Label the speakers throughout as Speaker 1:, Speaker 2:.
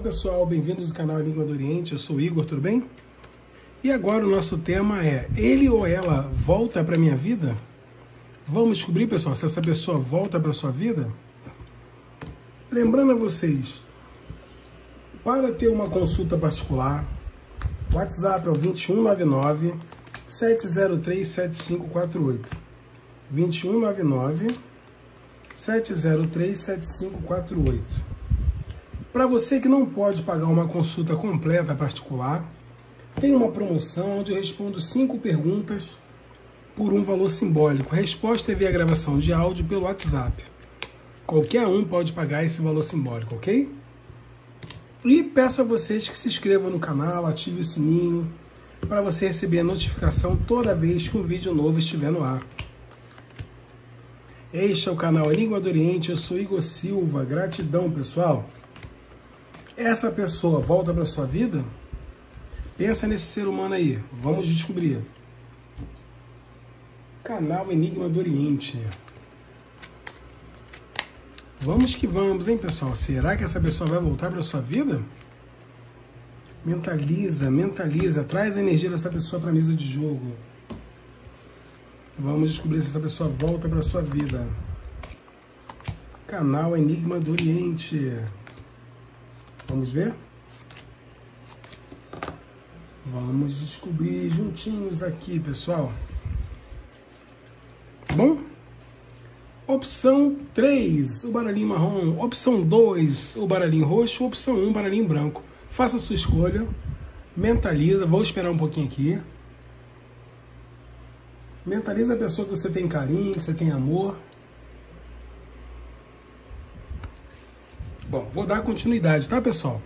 Speaker 1: Olá pessoal, bem-vindos ao canal Língua do Oriente, eu sou o Igor, tudo bem? E agora o nosso tema é Ele ou ela volta para minha vida? Vamos descobrir, pessoal, se essa pessoa volta para sua vida? Lembrando a vocês, para ter uma consulta particular, WhatsApp é o 2199 703 7548. 2199 703 7548. Para você que não pode pagar uma consulta completa particular, tem uma promoção onde eu respondo cinco perguntas por um valor simbólico. A resposta é via gravação de áudio pelo WhatsApp. Qualquer um pode pagar esse valor simbólico, ok? E peço a vocês que se inscrevam no canal, ative o sininho para você receber a notificação toda vez que um vídeo novo estiver no ar. Este é o canal Língua do Oriente, eu sou Igor Silva. Gratidão, pessoal. Essa pessoa volta para sua vida? Pensa nesse ser humano aí, vamos descobrir. Canal Enigma do Oriente. Vamos que vamos, hein, pessoal? Será que essa pessoa vai voltar para sua vida? Mentaliza, mentaliza, traz a energia dessa pessoa para a mesa de jogo. Vamos descobrir se essa pessoa volta para sua vida. Canal Enigma do Oriente. Vamos ver? Vamos descobrir juntinhos aqui, pessoal. Bom? Opção 3, o baralhinho marrom. Opção 2, o baralhinho roxo. Opção 1, o baralhinho branco. Faça a sua escolha. Mentaliza. Vou esperar um pouquinho aqui. Mentaliza a pessoa que você tem carinho, que você tem amor. Bom, vou dar continuidade, tá, pessoal?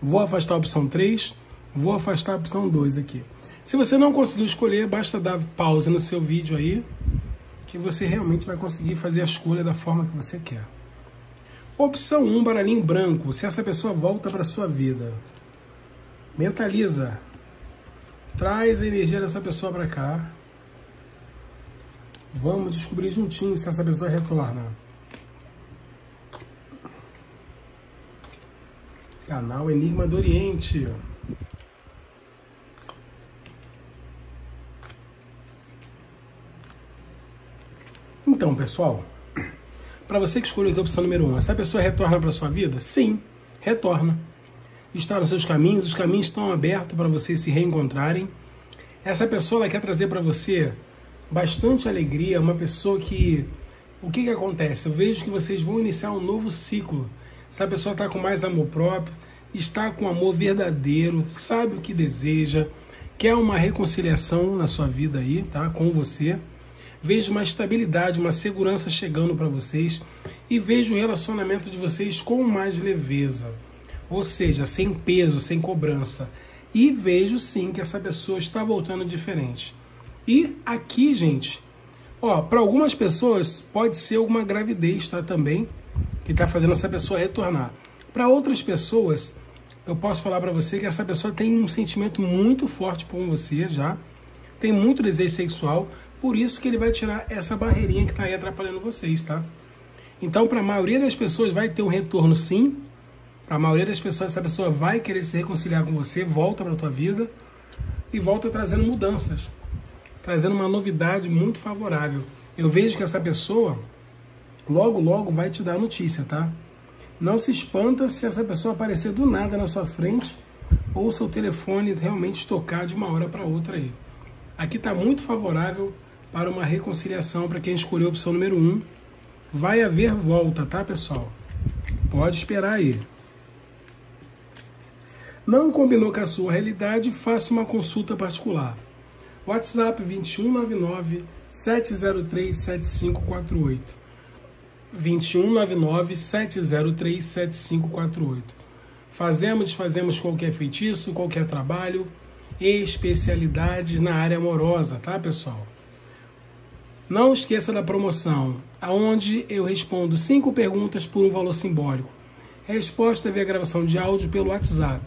Speaker 1: Vou afastar a opção 3, vou afastar a opção 2 aqui. Se você não conseguiu escolher, basta dar pausa no seu vídeo aí que você realmente vai conseguir fazer a escolha da forma que você quer. Opção 1, baralhinho branco, se essa pessoa volta para sua vida. Mentaliza. Traz a energia dessa pessoa para cá. Vamos descobrir juntinho se essa pessoa retorna. Canal Enigma do Oriente. Então, pessoal, para você que escolheu a opção número 1, um, essa pessoa retorna para sua vida? Sim, retorna. Está nos seus caminhos, os caminhos estão abertos para vocês se reencontrarem. Essa pessoa quer trazer para você bastante alegria, uma pessoa que. O que, que acontece? Eu vejo que vocês vão iniciar um novo ciclo. Essa pessoa está com mais amor próprio, está com amor verdadeiro, sabe o que deseja, quer uma reconciliação na sua vida aí, tá? Com você vejo uma estabilidade, uma segurança chegando para vocês e vejo o relacionamento de vocês com mais leveza, ou seja, sem peso, sem cobrança. E vejo sim que essa pessoa está voltando diferente. E aqui, gente, ó, para algumas pessoas pode ser alguma gravidez, tá? Também que está fazendo essa pessoa retornar. Para outras pessoas, eu posso falar para você que essa pessoa tem um sentimento muito forte por você já, tem muito desejo sexual, por isso que ele vai tirar essa barreirinha que está aí atrapalhando vocês, tá? Então, para a maioria das pessoas vai ter um retorno sim. Para a maioria das pessoas, essa pessoa vai querer se reconciliar com você, volta para a tua vida e volta trazendo mudanças, trazendo uma novidade muito favorável. Eu vejo que essa pessoa logo, logo vai te dar notícia, tá? Não se espanta se essa pessoa aparecer do nada na sua frente ou seu telefone realmente tocar de uma hora para outra aí. Aqui está muito favorável para uma reconciliação para quem escolheu a opção número 1. Um. Vai haver volta, tá, pessoal? Pode esperar aí. Não combinou com a sua realidade? Faça uma consulta particular. WhatsApp 2199 703 7548. 2199 703 7548. Fazemos, fazemos qualquer feitiço, qualquer trabalho, especialidades na área amorosa, tá, pessoal? Não esqueça da promoção, aonde eu respondo cinco perguntas por um valor simbólico. Resposta via gravação de áudio pelo WhatsApp,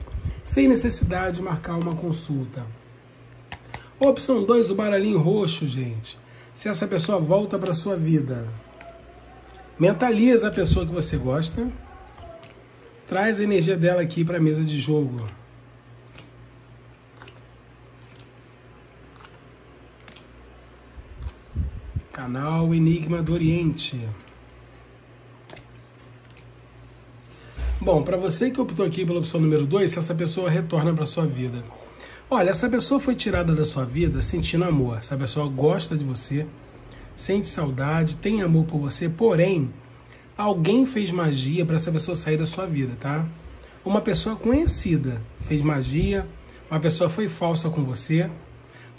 Speaker 1: sem necessidade de marcar uma consulta. Opção 2, o baralhinho roxo, gente. Se essa pessoa volta para sua vida. Mentaliza a pessoa que você gosta. Traz a energia dela aqui para a mesa de jogo. Canal Enigma do Oriente. Bom, para você que optou aqui pela opção número 2, se essa pessoa retorna para sua vida. Olha, essa pessoa foi tirada da sua vida sentindo amor. Essa pessoa gosta de você, sente saudade, tem amor por você, porém, alguém fez magia para essa pessoa sair da sua vida, tá? Uma pessoa conhecida fez magia, uma pessoa foi falsa com você,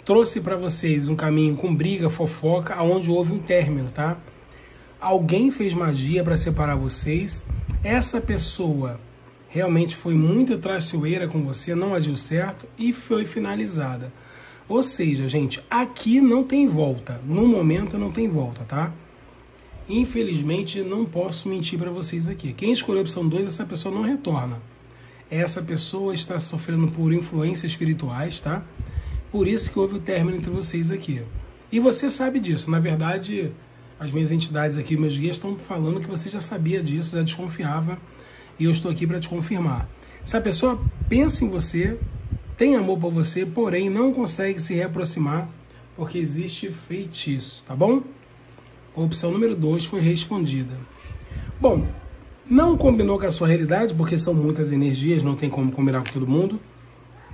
Speaker 1: trouxe para vocês um caminho com briga, fofoca, aonde houve um término, tá? Alguém fez magia para separar vocês. Essa pessoa realmente foi muito traiçoeira com você, não agiu certo e foi finalizada. Ou seja, gente, aqui não tem volta. No momento não tem volta, tá? Infelizmente, não posso mentir para vocês aqui. Quem escolheu a opção 2, essa pessoa não retorna. Essa pessoa está sofrendo por influências espirituais, tá? Por isso que houve o término entre vocês aqui. E você sabe disso. Na verdade, as minhas entidades aqui, meus guias, estão falando que você já sabia disso, já desconfiava. E eu estou aqui para te confirmar. Se a pessoa pensa em você, tem amor por você, porém não consegue se reaproximar porque existe feitiço, tá bom? Opção número 2 foi respondida. Bom, não combinou com a sua realidade, porque são muitas energias, não tem como combinar com todo mundo.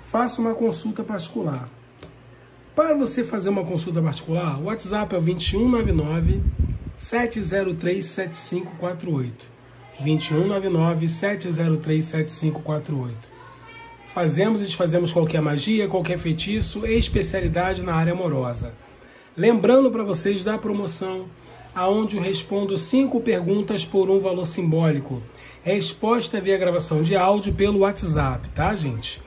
Speaker 1: Faça uma consulta particular. Para você fazer uma consulta particular, o WhatsApp é o 2199 703 7548. 2199 703 7548. Fazemos e desfazemos qualquer magia, qualquer feitiço e especialidade na área amorosa. Lembrando para vocês da promoção, aonde eu respondo cinco perguntas por um valor simbólico. Resposta via gravação de áudio pelo WhatsApp, tá, gente?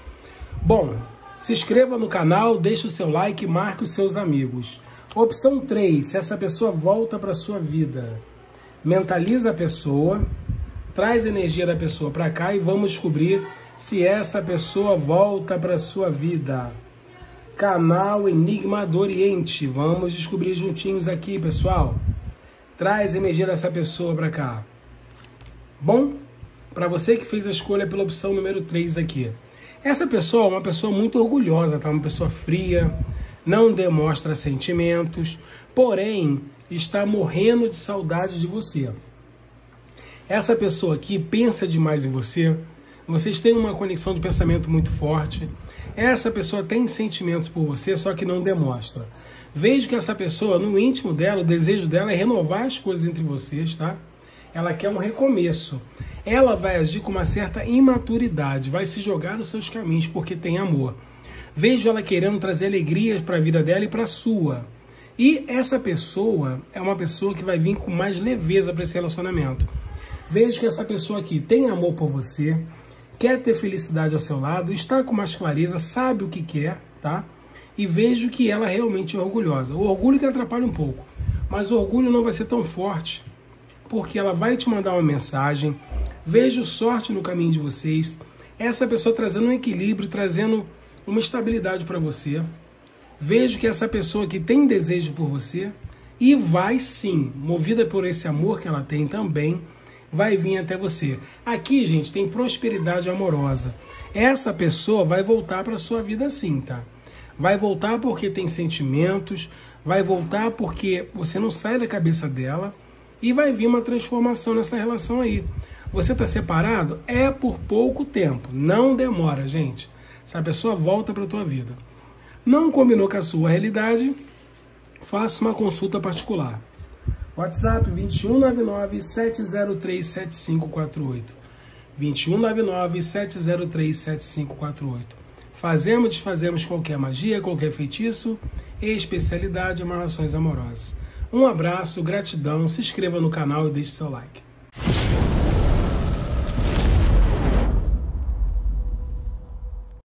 Speaker 1: Bom, se inscreva no canal, deixe o seu like e marque os seus amigos. Opção 3, se essa pessoa volta para sua vida. Mentaliza a pessoa, traz a energia da pessoa para cá e vamos descobrir se essa pessoa volta para sua vida. Canal Enigma do Oriente. Vamos descobrir juntinhos aqui, pessoal. Traz energia dessa pessoa para cá. Bom, para você que fez a escolha pela opção número 3 aqui. Essa pessoa é uma pessoa muito orgulhosa, tá? Uma pessoa fria, não demonstra sentimentos, porém está morrendo de saudade de você. Essa pessoa aqui pensa demais em você, vocês têm uma conexão de pensamento muito forte. Essa pessoa tem sentimentos por você, só que não demonstra. Vejo que essa pessoa, no íntimo dela, o desejo dela é renovar as coisas entre vocês, tá? Ela quer um recomeço. Ela vai agir com uma certa imaturidade, vai se jogar nos seus caminhos porque tem amor. Vejo ela querendo trazer alegrias para a vida dela e para a sua. E essa pessoa é uma pessoa que vai vir com mais leveza para esse relacionamento. Vejo que essa pessoa aqui tem amor por você, quer ter felicidade ao seu lado, está com mais clareza, sabe o que quer, tá? E vejo que ela realmente é orgulhosa. O orgulho que atrapalha um pouco, mas o orgulho não vai ser tão forte porque ela vai te mandar uma mensagem. Vejo sorte no caminho de vocês. Essa pessoa trazendo um equilíbrio, trazendo uma estabilidade para você. Vejo que essa pessoa que tem desejo por você e vai sim, movida por esse amor que ela tem também, vai vir até você. Aqui, gente, tem prosperidade amorosa. Essa pessoa vai voltar para sua vida sim, tá? Vai voltar porque tem sentimentos, vai voltar porque você não sai da cabeça dela e vai vir uma transformação nessa relação aí. Você está separado? É por pouco tempo, não demora, gente. Essa pessoa volta para a tua vida. Não combinou com a sua realidade? Faça uma consulta particular. WhatsApp 2199 703 7548. 2199 703 7548. Fazemos, desfazemos qualquer magia, qualquer feitiço e especialidade em relações amorosas. Um abraço, gratidão, se inscreva no canal e deixe seu like.